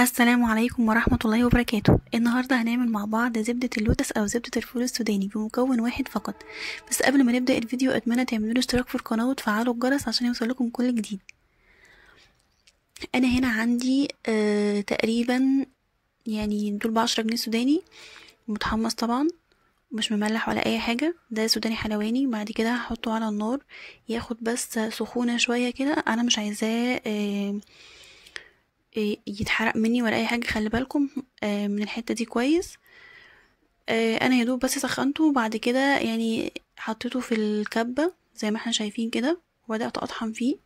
السلام عليكم ورحمة الله وبركاته. النهاردة هنعمل مع بعض زبدة اللوتس أو زبدة الفول السوداني بمكون واحد فقط. بس قبل ما نبدأ الفيديو أتمنى تعملوا اشتراك في القناة وتفعلوا الجرس عشان يوصلكم كل جديد. أنا هنا عندي آه تقريبا يعني دول بعشرة جنيه سوداني. متحمص طبعا مش مملح ولا أي حاجة. ده سوداني حلواني. بعد كده هحطه على النار. ياخد بس سخونة شوية كده. أنا مش عايزاه آه يتحرق مني ولا أي حاجة خلي بالكم. من الحتة دي كويس. أنا يا دوب بس سخنته وبعد كده يعني حطيته في الكبة زي ما إحنا شايفين كده وبدأت أطحن فيه.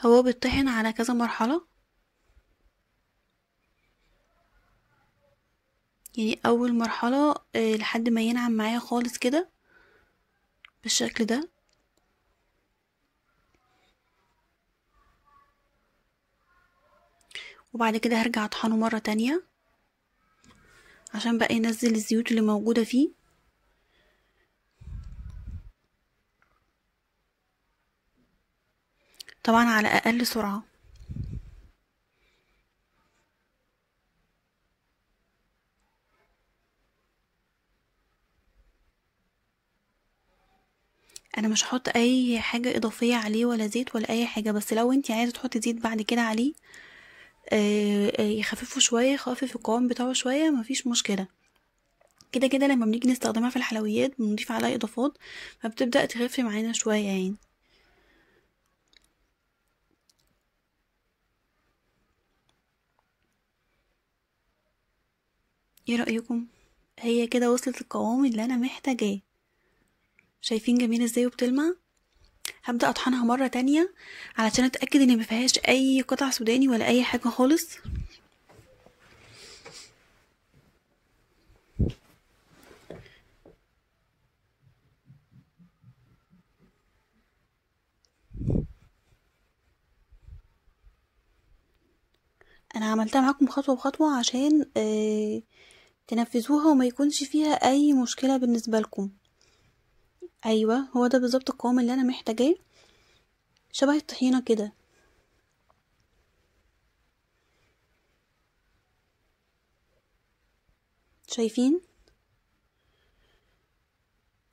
هو بيطحن على كذا مرحلة. يعني أول مرحلة لحد ما ينعم معايا خالص كده بالشكل ده. وبعد كده هرجع اطحنه مرة تانية عشان بقى ينزل الزيوت اللي موجودة فيه. طبعا على أقل سرعة. أنا مش هحط أي حاجة إضافية عليه ولا زيت ولا أي حاجة بس لو أنتي عايزة تحطي زيت بعد كده عليه يخففه شوية يخفف القوام بتاعه شوية مفيش مشكلة. كده كده لما بنيجي نستخدمها في الحلويات بنضيف عليها إضافات فبتبدأ تخف معانا شوية يعني. إيه رأيكم؟ هي كده وصلت القوام اللي أنا محتاجاه. شايفين جميل إزاي وبتلمع؟ هبدأ أطحنها مرة تانية علشان أتأكد إن مفيهاش أي قطع سوداني ولا أي حاجة خالص. أنا عملتها معاكم خطوة بخطوة عشان آه تنفذوها وما يكونش فيها أي مشكلة بالنسبة لكم. أيوه هو ده بالظبط القوام اللي أنا محتاجاه. شبه الطحينة كده. شايفين؟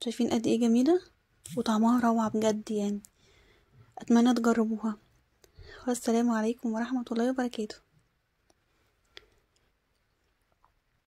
شايفين قد إيه جميلة؟ وطعمها روعة بجد يعني. أتمنى تجربوها. والسلام عليكم ورحمة الله وبركاته.